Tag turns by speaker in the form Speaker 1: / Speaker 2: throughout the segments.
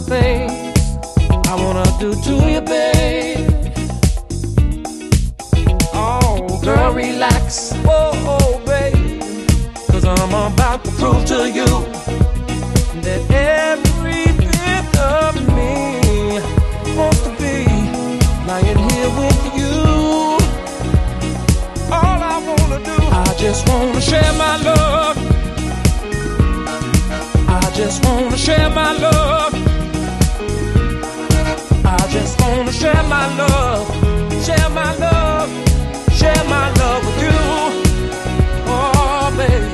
Speaker 1: the thing I wanna do to you, babe. Oh, girl, relax. Whoa, oh, babe. Cause I'm about to prove to you that every bit of me wants to be lying here with you. All I wanna do, I just wanna share my love. I just wanna share my love. share my love, share my love, share my love with you. Oh, baby,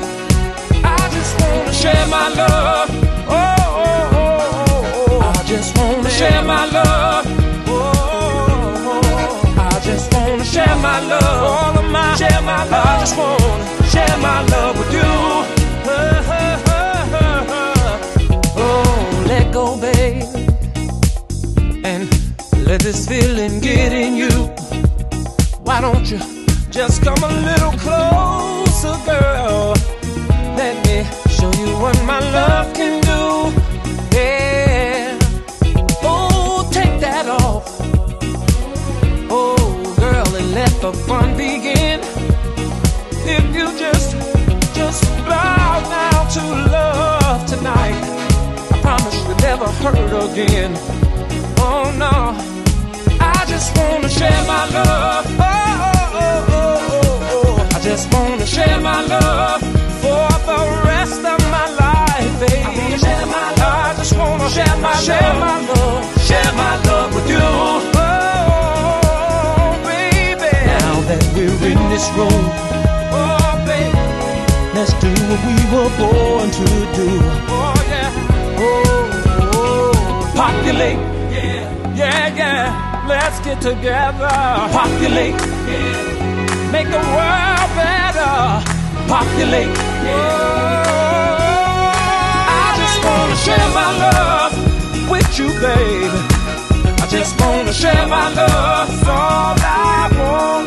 Speaker 1: I just wanna share my love. Oh, oh, oh, oh. I just wanna share my love. Oh, oh, oh. I just wanna share my love. All of my, share my love. I just wanna share my love with you. This feeling get in you. Why don't you just come a little closer, girl? Let me show you what my love can do. Yeah. Oh, take that off. Oh, girl, and let the fun begin. If you just, just bow down to love tonight, I promise you'll never hurt again. Oh no, I just wanna share my love. Oh, oh, oh, oh, oh, oh. I just wanna share my love for the rest of my life, baby. I, share my love. I just wanna share my, share my love, share my love with you. Oh, baby. Now that we're in this room, oh, baby, let's do what we were born to do. Oh, yeah. Oh, oh, oh. populate. Yeah, yeah, yeah. Let's get together. Populate. Make the world better. Populate. Yeah. I just wanna share my love with you, babe. I just wanna share my love. All I wanna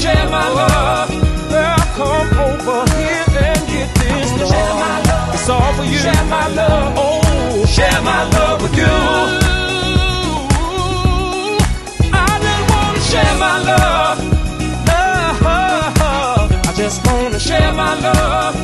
Speaker 1: share my love. Girl, come over here and get this love. Share my love. It's all for you. Share my love. Oh, share my love with you. I just wanna share my love. Love. I just wanna share my love.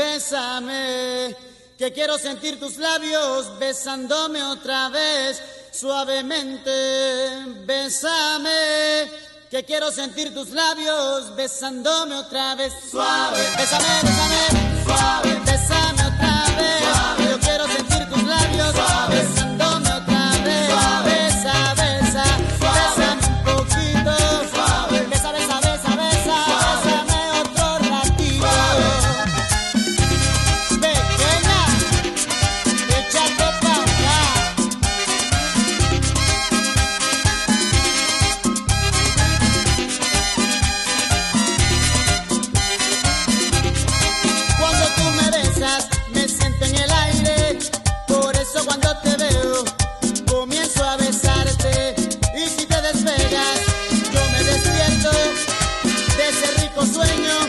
Speaker 2: Bésame, que quiero sentir tus labios besándome otra vez. Suavemente, bésame, que quiero sentir tus labios besándome otra vez. Suave, bésame, bésame, suave, bésame otra vez. Sueño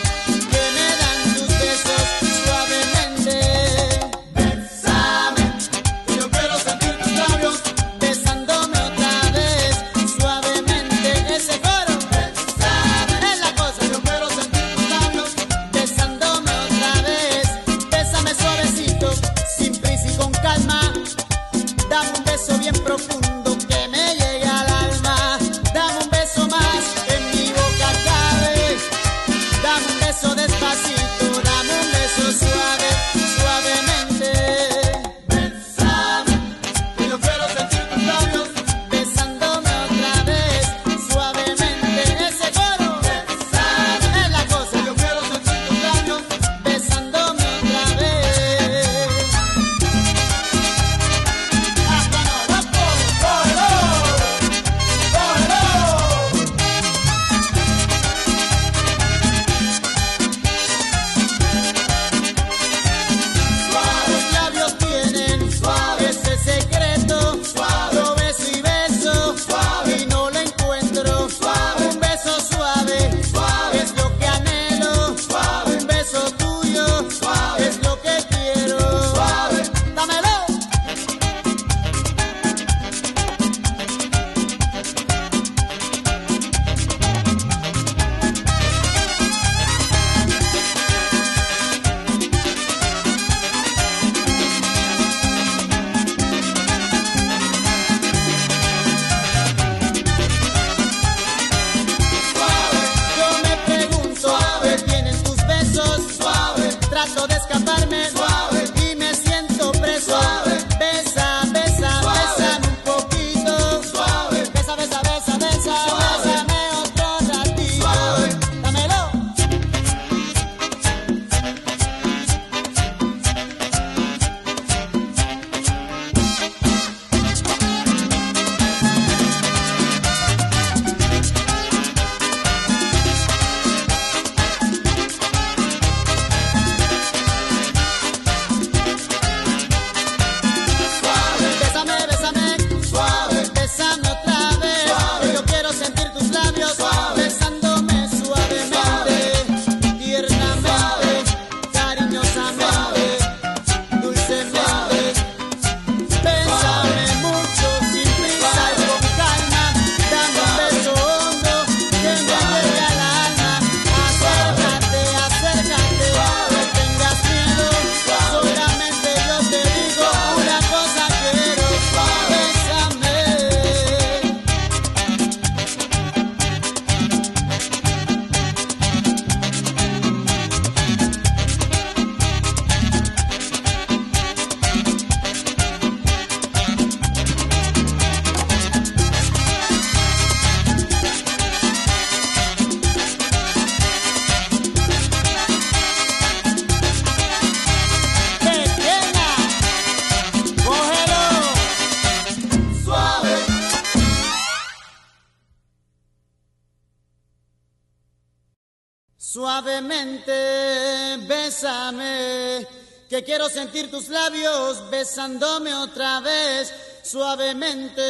Speaker 2: suavemente, bésame, que quiero sentir tus labios besándome otra vez, suavemente,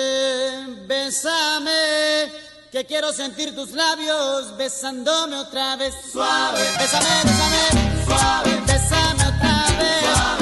Speaker 2: bésame, que quiero sentir tus labios besándome otra vez, suave, bésame, bésame, suave, bésame otra vez. Suave.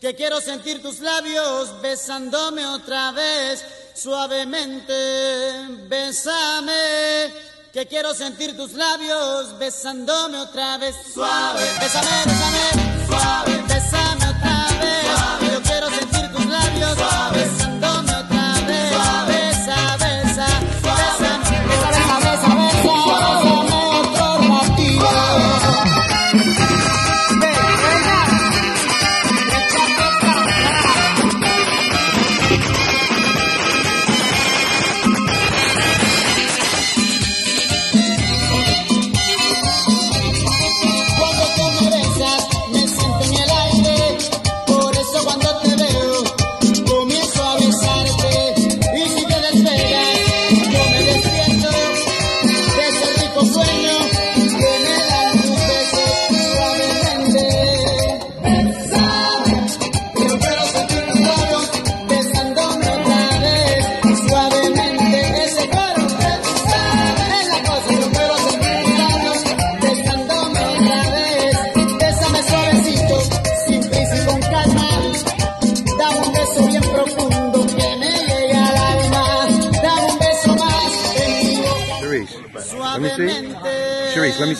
Speaker 2: que quiero sentir tus labios besándome otra vez suavemente. Bésame, que quiero sentir tus labios besándome otra vez suave. Bésame, bésame, suave.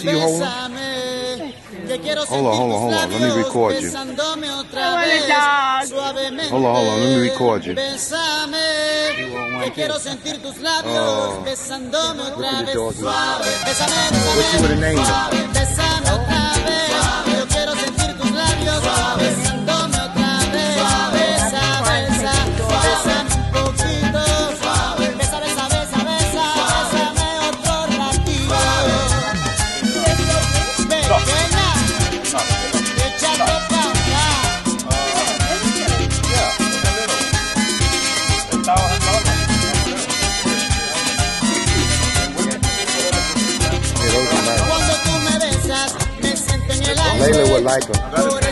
Speaker 2: see you. Hold on. Hold on, hold on, hold on. Let me record you. Hold on, hold on. Let me record you. Oh, quiero sentir tus labios oh. besándome otra Taylor would like them.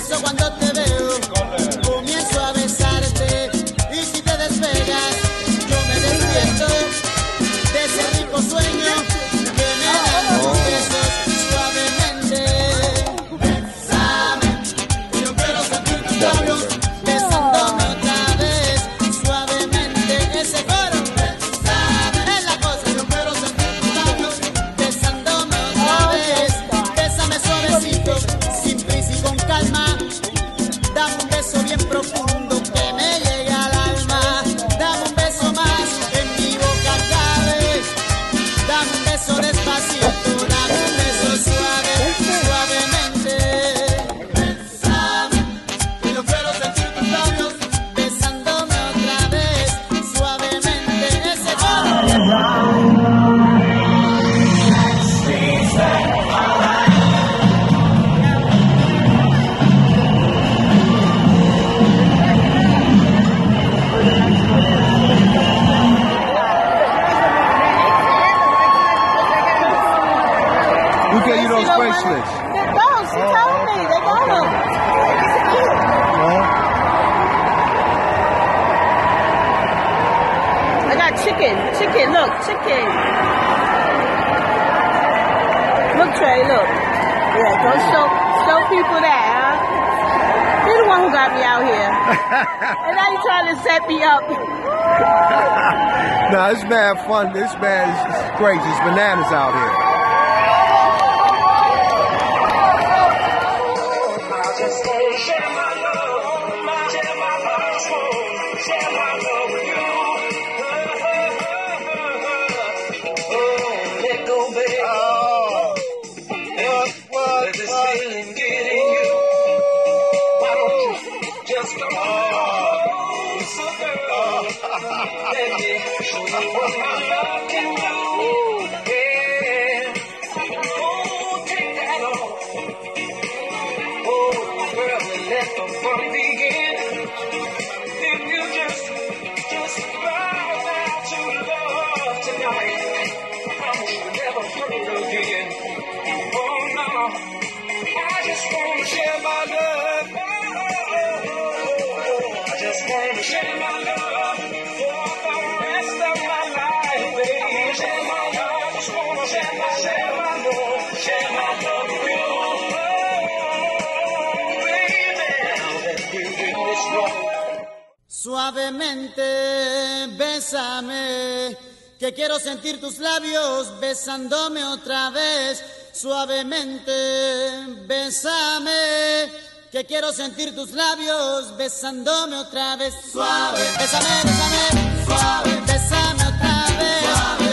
Speaker 3: have fun. This man is crazy. It's bananas out here.
Speaker 1: what's going on
Speaker 2: Suavemente, bésame, que quiero sentir tus labios besándome otra vez. Suavemente, bésame, que quiero sentir tus labios besándome otra vez. Suave, bésame, bésame, suave, bésame otra vez. Suave.